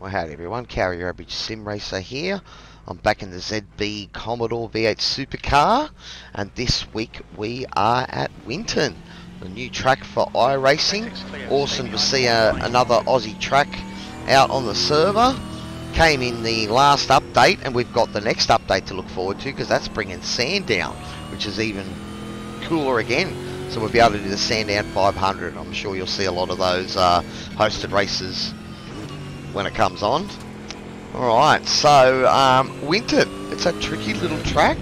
Well, howdy everyone, Carrier Average Sim Racer here. I'm back in the ZB Commodore V8 Supercar, and this week we are at Winton, the new track for iRacing. Awesome to see a, another Aussie track out on the server. Came in the last update, and we've got the next update to look forward to because that's bringing Sandown, which is even cooler again. So we'll be able to do the Sandown 500. I'm sure you'll see a lot of those uh, hosted races when it comes on. Alright, so um, Winton, it's a tricky little track.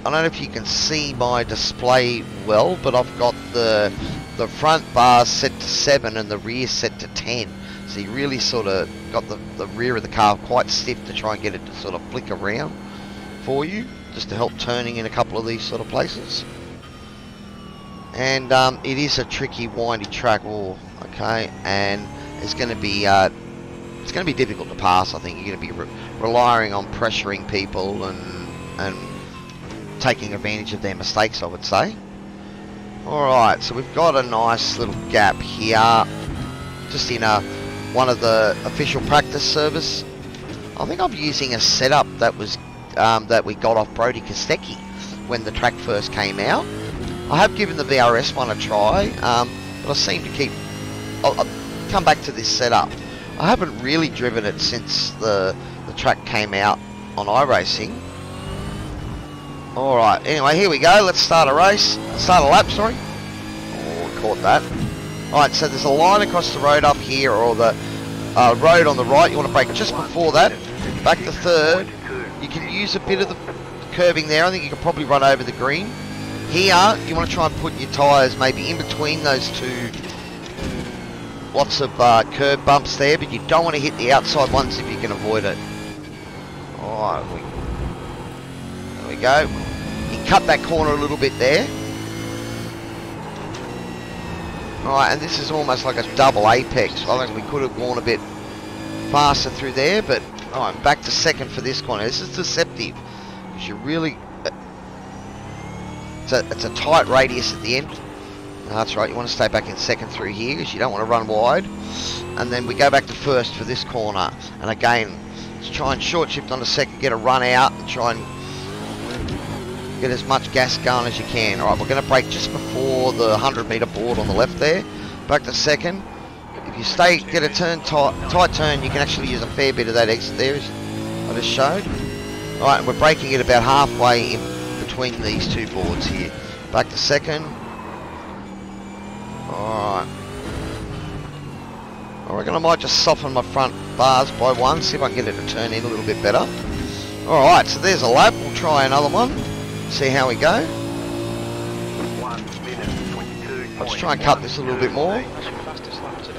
I don't know if you can see my display well, but I've got the the front bars set to 7 and the rear set to 10. So you really sort of got the, the rear of the car quite stiff to try and get it to sort of flick around for you, just to help turning in a couple of these sort of places. And um, it is a tricky, windy track. Oh, okay, and it's going to be uh, it's going to be difficult to pass. I think you're going to be re relying on pressuring people and and taking advantage of their mistakes. I would say. All right, so we've got a nice little gap here, just in a one of the official practice service I think I'm using a setup that was um, that we got off Brody Kostecki when the track first came out. I have given the VRS one a try, um, but I seem to keep. I'll, I'll come back to this setup. I haven't really driven it since the the track came out on iRacing. Alright, anyway, here we go. Let's start a race. Start a lap, sorry. Oh, caught that. Alright, so there's a line across the road up here, or the uh, road on the right. You want to brake just before that. Back to third. You can use a bit of the curving there. I think you can probably run over the green. Here, you want to try and put your tyres maybe in between those two lots of uh, curb bumps there, but you don't want to hit the outside ones if you can avoid it. Alright, we, there we go. You cut that corner a little bit there. Alright, and this is almost like a double apex. I think we could have gone a bit faster through there, but alright, back to second for this corner. This is deceptive, because you really... It's a, it's a tight radius at the end. Ah, that's right, you want to stay back in second through here because you don't want to run wide. And then we go back to first for this corner. And again, let's try and short shift on the second, get a run out and try and get as much gas going as you can. Alright, we're going to break just before the 100 metre board on the left there. Back to second. If you stay, get a turn tight, tight turn, you can actually use a fair bit of that exit there, as I just showed. Alright, we're breaking it about halfway in between these two boards here. Back to second. Alright. I reckon I might just soften my front bars by one, see if I can get it to turn in a little bit better. Alright, so there's a lap. We'll try another one. See how we go. Let's try and cut this a little bit more.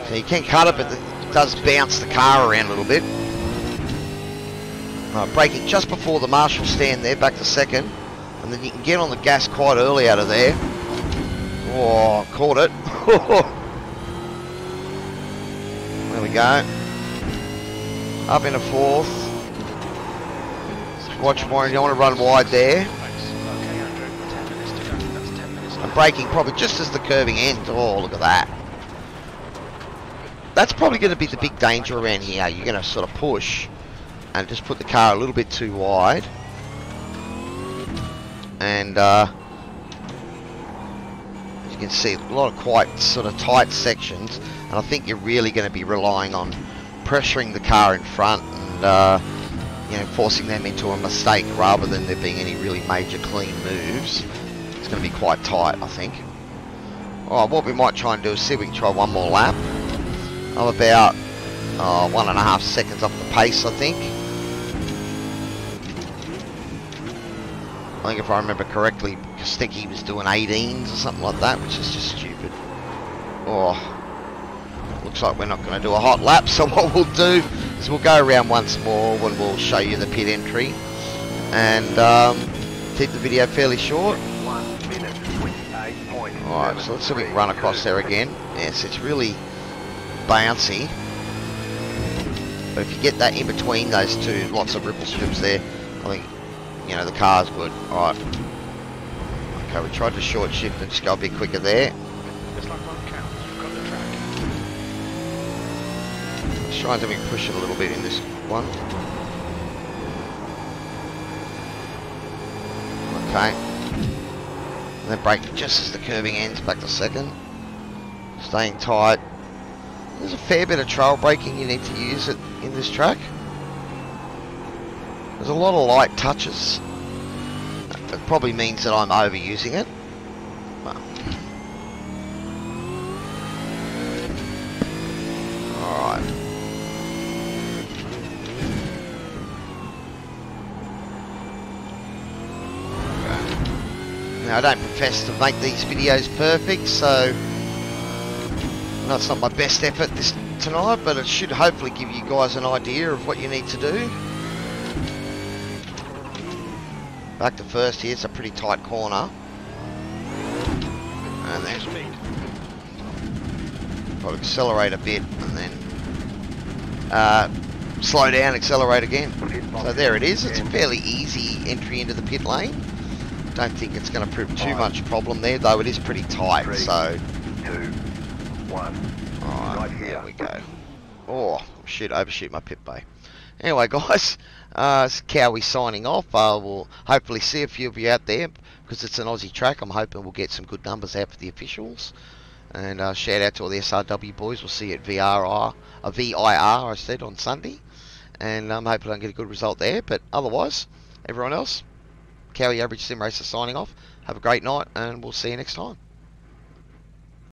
So you can cut it, but it does bounce the car around a little bit. Right, braking just before the marshal stand there, back to second. And then you can get on the gas quite early out of there. Oh, caught it. there we go. Up in a fourth. Watch more, you don't want to run wide there. And braking probably just as the curving ends. Oh, look at that. That's probably going to be the big danger around here. You're going to sort of push and just put the car a little bit too wide. And, uh, you can see a lot of quite sort of tight sections. And I think you're really going to be relying on pressuring the car in front and uh, you know forcing them into a mistake rather than there being any really major clean moves. It's going to be quite tight I think. Alright, what we might try and do is see if we can try one more lap. I'm about uh, one and a half seconds off the pace I think I think if I remember correctly, Kostecki was doing 18s or something like that, which is just stupid. Oh, looks like we're not going to do a hot lap, so what we'll do is we'll go around once more when we'll show you the pit entry and um, keep the video fairly short. Alright, so let's see if we can run across there again. Yes, it's really bouncy. But if you get that in between those two, lots of ripple strips there, I think you know, the car's good. Alright. Okay, we tried to short shift and just go a bit quicker there. Just like one counts. We've got the track. Let's try and we push it a little bit in this one. Okay. And then brake just as the curving ends back to second. Staying tight. There's a fair bit of trail braking you need to use it in this track. There's a lot of light touches. It probably means that I'm overusing it. Well. Alright. Now I don't profess to make these videos perfect, so that's not my best effort this tonight, but it should hopefully give you guys an idea of what you need to do. Back to first here, it's a pretty tight corner. And then Speed. I'll accelerate a bit and then uh, slow down, accelerate again. So there it is. It's a fairly easy entry into the pit lane. Don't think it's going to prove too much problem there, though it is pretty tight. Three. So, two, one. Right there here. we go. Oh, shoot, overshoot my pit bay. Anyway, guys, uh, Cowy signing off. Uh, we'll hopefully see a few of you out there because it's an Aussie track. I'm hoping we'll get some good numbers out for the officials. And uh, shout out to all the SRW boys. We'll see you at VRR, uh, VIR, I said, on Sunday. And I'm um, hopefully I can get a good result there. But otherwise, everyone else, Cowy Average Sim Racer signing off. Have a great night, and we'll see you next time.